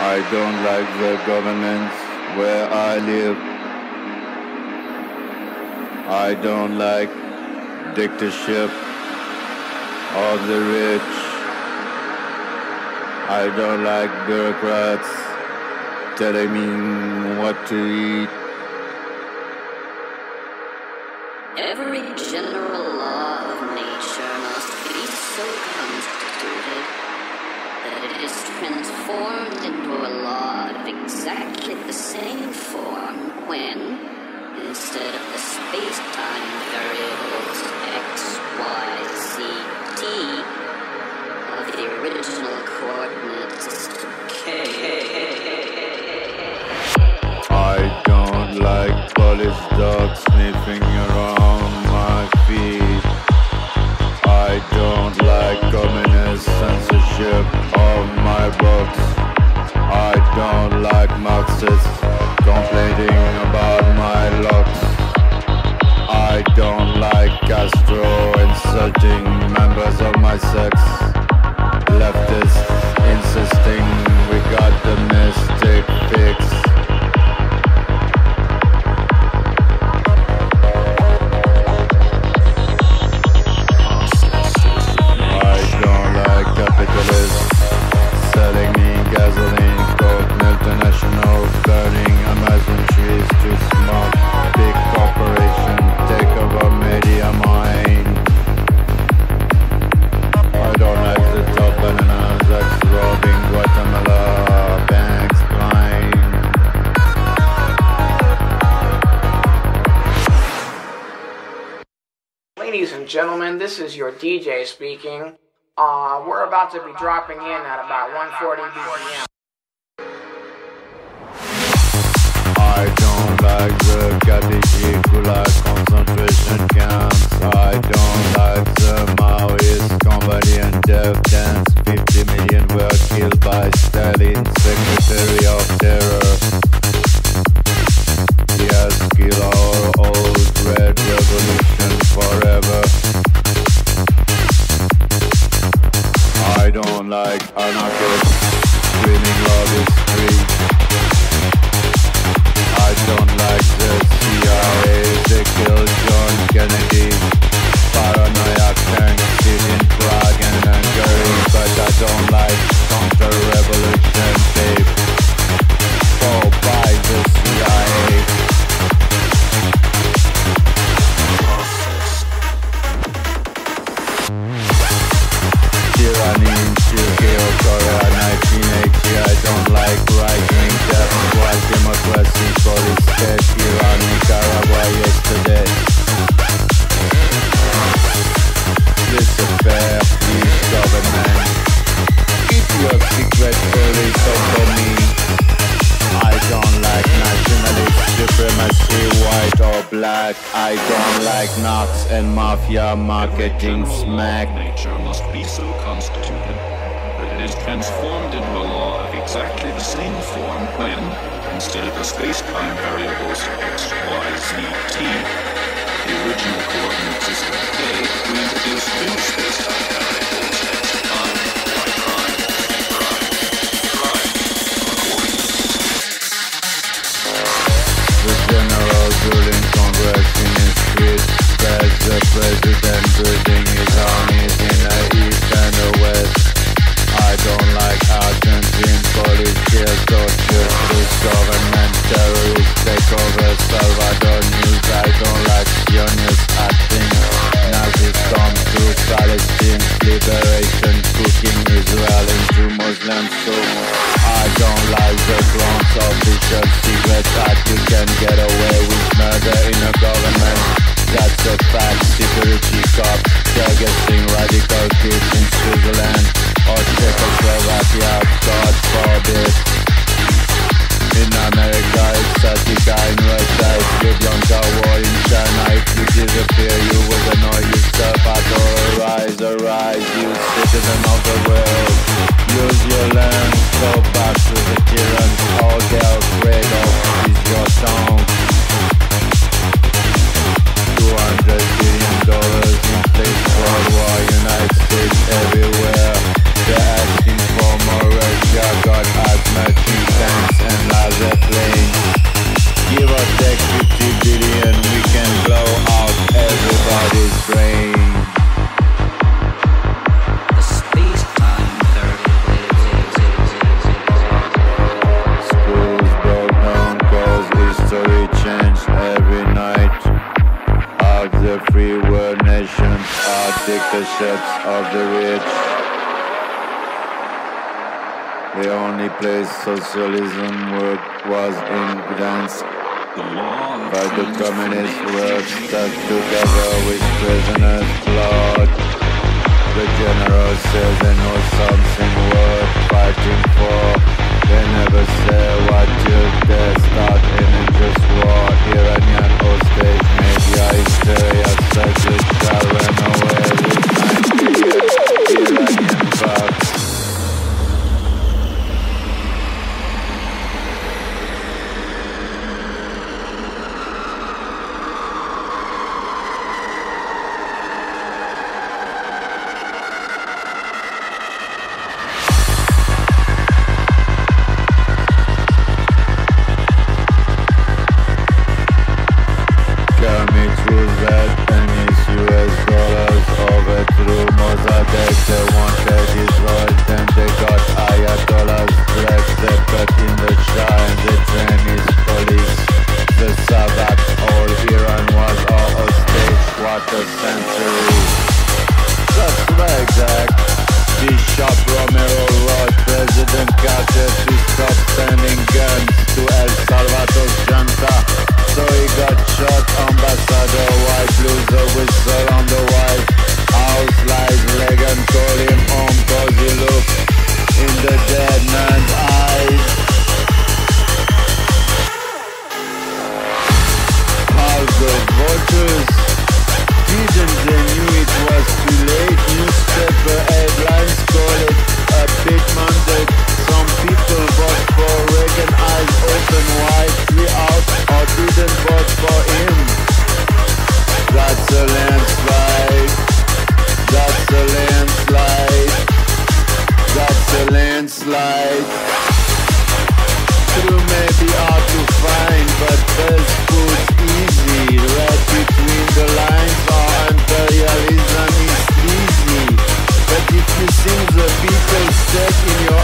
I don't like the government where I live. I don't like dictatorship of the rich. I don't like bureaucrats telling me what to eat. Like police dogs sniffing around my feet. I don't like communist censorship of my books. I don't like Marxists complaining about my looks. I don't like Castro insulting members of my sex. Leftists insisting we got the mystic fix. Burning Amazon trees to big corporation take over media mine. I don't like the top bananas that's robbing Guatemala banks blind. Ladies and gentlemen, this is your DJ speaking. Uh, we're about to be dropping in at about 1:40 BPM. Concentration camps. I don't like the Maoist company and death dance. 50 million were killed by Stalin, Secretary of Terror. He has killed black I don't like Nixon and mafia marketing smack. Nature must be so constituted that it is transformed into a law of exactly the same form when, instead of the space-time variables x, y, z, t, the original coordinate system k, we introduce new space-time president building his armies forbid. In America, it's Attica, in Russia, it's Lubyanka war, in China, if you disappear, you will annoy yourself at all. Arise, arise, you citizen of the world. Place socialism worked was in Gdansk. But the communists were stuck together with prisoners' blood. The general says they know something worth fighting for. They never say what till they start aiming just war. Iranian hostage media hysteria circles Shah run away with 9 billion Iranian bucks. They wanted they got Ayatollahs. Zeppet in the police. The SAVAK, all Iran was our stage quarter century. Right, Zach. Bishop Romero President Carter guns to El Salvador's Junta. So he got shot, Ambassador White blew the whistle on the White House lies Reagan called him home cause he looked in the dead man's eyes. How good voters didn't they knew it was too late? Newspaper headlines call it a big mandate. Some people vote for Reagan eyes open wide Three out or didn't vote for him. That's a landslide That's a landslide That's a landslide True may be hard to find, but easy. Read between the lines, imperialism is sleazy. But if you the Beatles in your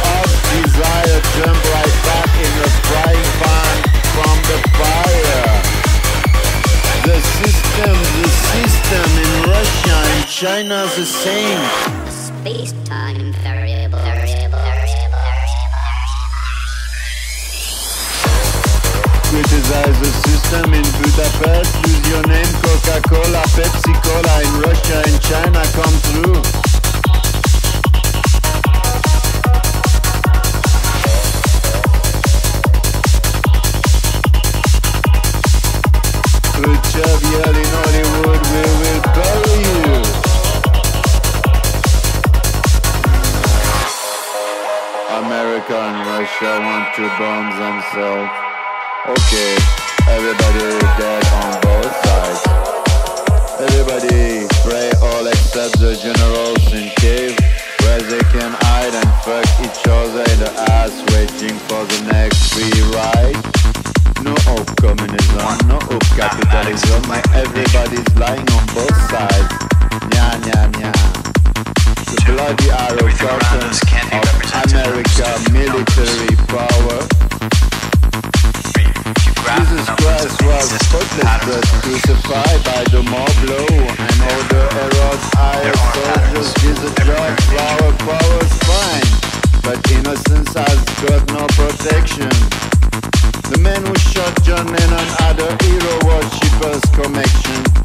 desire, jump right back in the frying pan from the fire. The system, China's the same. Space-time variable, variable, variable, Criticize the system in Budapest. Use your name Coca-Cola, Pepsi-Cola in Russia and China come through. Khrushchev here in Hollywood, we will bury you. America and Russia want to bomb themselves. Okay, everybody dead on both sides. Everybody pray all except the generals in cave where they can hide and fuck each other in the ass waiting for the next free ride. No hope communism, no hope capitalism. Everybody's lying on both sides. Nya nya nya. The bloody curtain of America military power. Jesus Christ was spotless but crucified by the mob low and all the Herod's higher soldiers did the job. Flower fine, but innocence has got no protection. The man who shot John Lennon had a hero worshippers connection.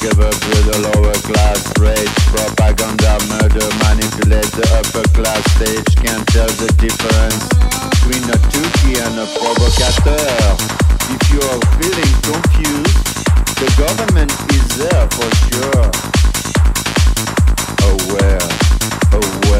together build a lower class rage Propaganda, murder, manipulate the upper class stage. Can't tell the difference between a Tuki and a provocateur. If you are feeling confused, the government is there for sure. Aware, aware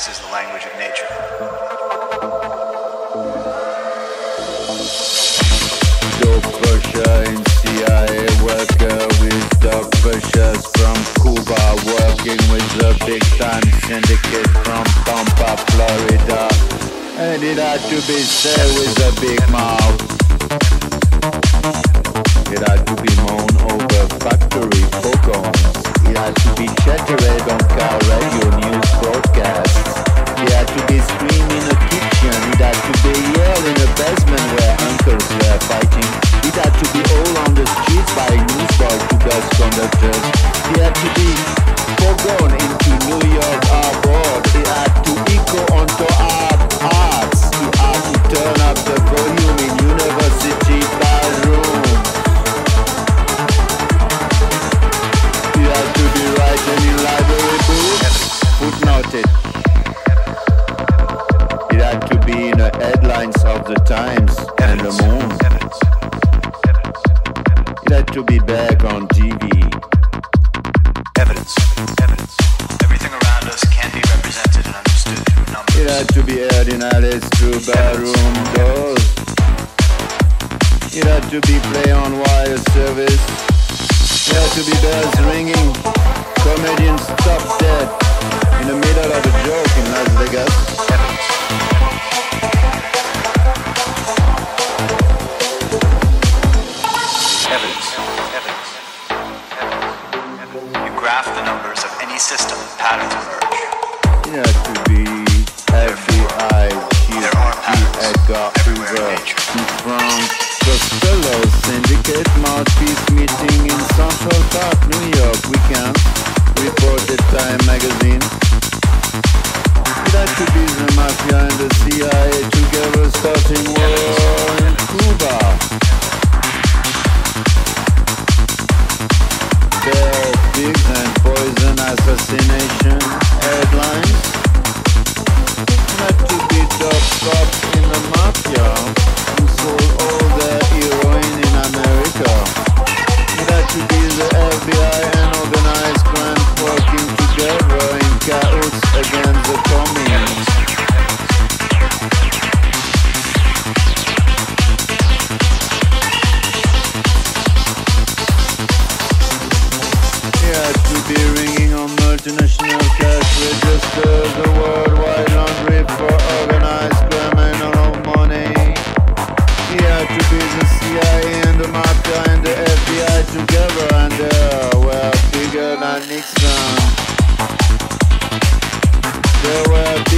mathematics is the language of nature. Dope pusher in CIA worker with dope pushers from Cuba working with the big time syndicate from Tampa, Florida. And it had to be said with a big mouth. It had to be moan over factory photons. It had to be chattered on car radio the by newsboys to bus conductors. It had bells ringing. Comedians stop dead in the middle of a joke in Las Vegas. Evidence. Evidence. Evidence. Evidence. You graph the numbers of any system, patterns emerge. It had to be FBI chief There are patterns Edgar Hoover nature. Syndicate Mouthpiece meeting in Central Park, New York weekend. Reported Time magazine. Had to be the mafia and the CIA together starting war in Cuba. And poison assassination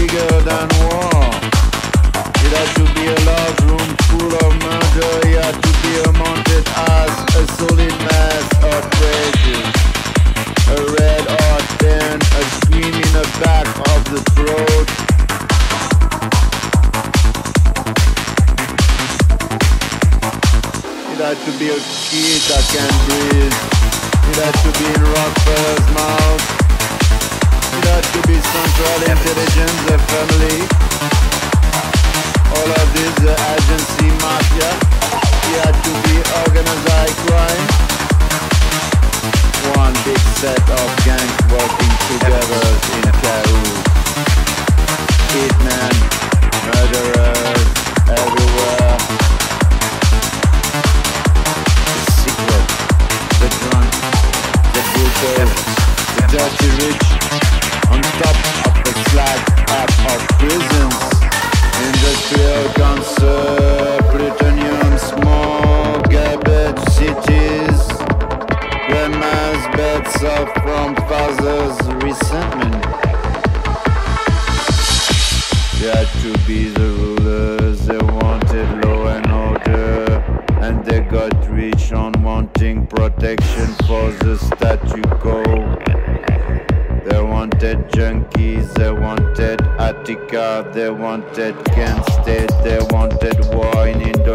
bigger than war. It had to be a large room full of murder. It had to be a mounted as a solid mass of treasures. A red hot pen, a scream in the back of the throat. It had to be a kid that can breathe. It had to be in Rockefeller's mouth. Had to be Central Intelligence, family. All of the agency mafia. To be organized crime. One big set of gangs working together in Peru. Hitmen,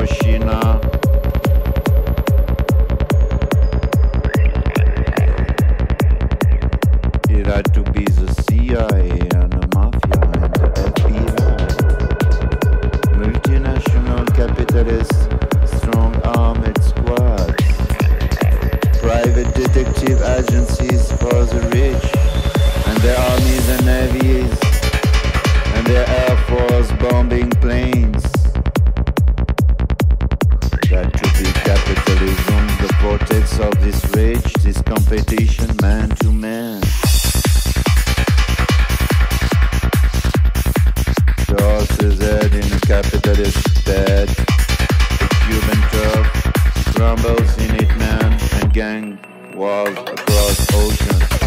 是呢。rebels in it, man, and gang wars across oceans.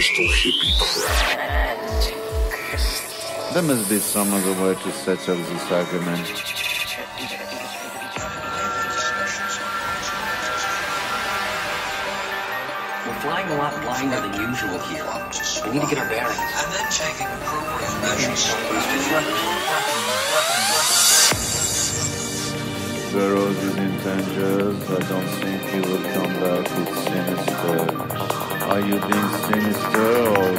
crystal hippie crap. There must be some other way to settle this argument. We're flying a lot blinder than usual here. We need to get our bearings. Then taking appropriate measures. The road is in danger. I don't think he will come back with sinister. Are you being sinister or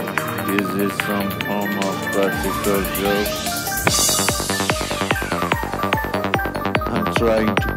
is it some form of practical joke? I'm trying to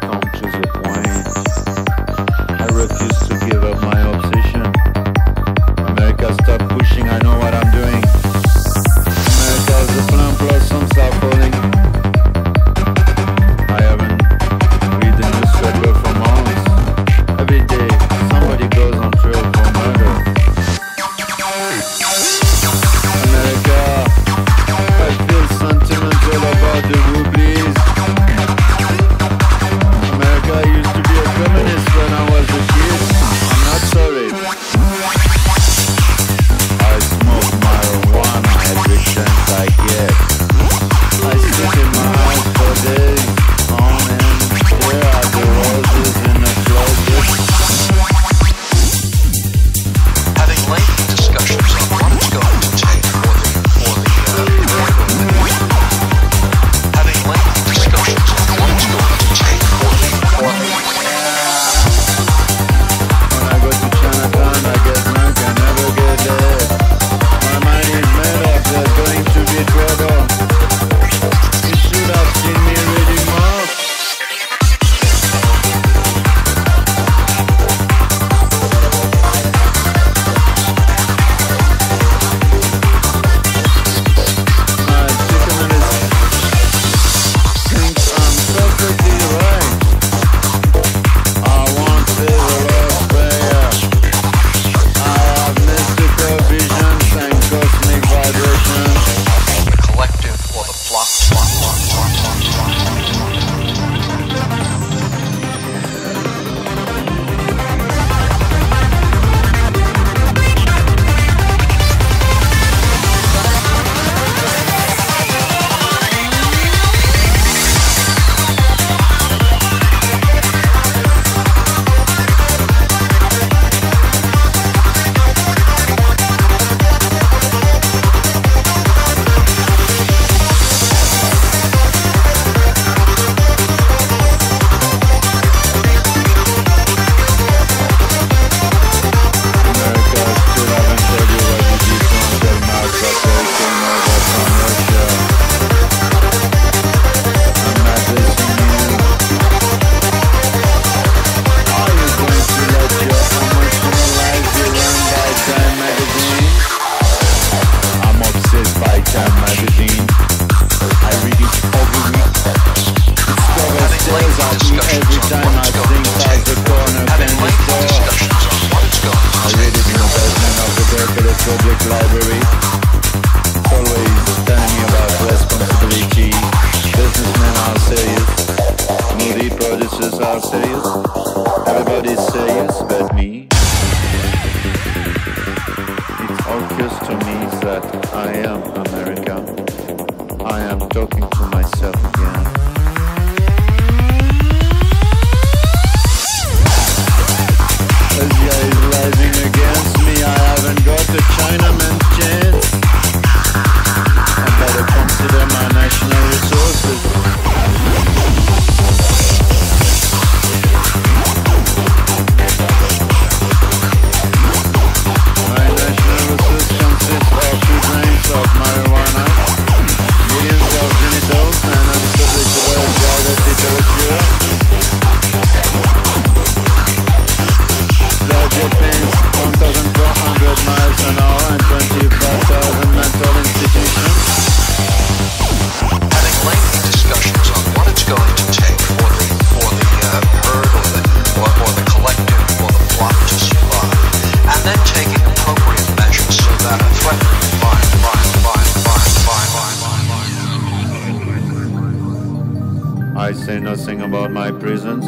thousands,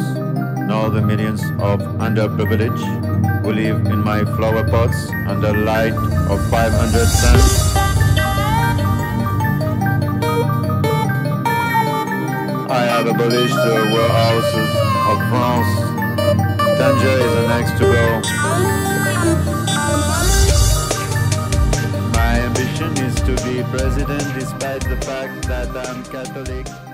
nor the millions of underprivileged who live in my flower pots under light of 500 suns. I have abolished the warehouses of France. Tanger is the next to go. My ambition is to be president despite the fact that I'm Catholic.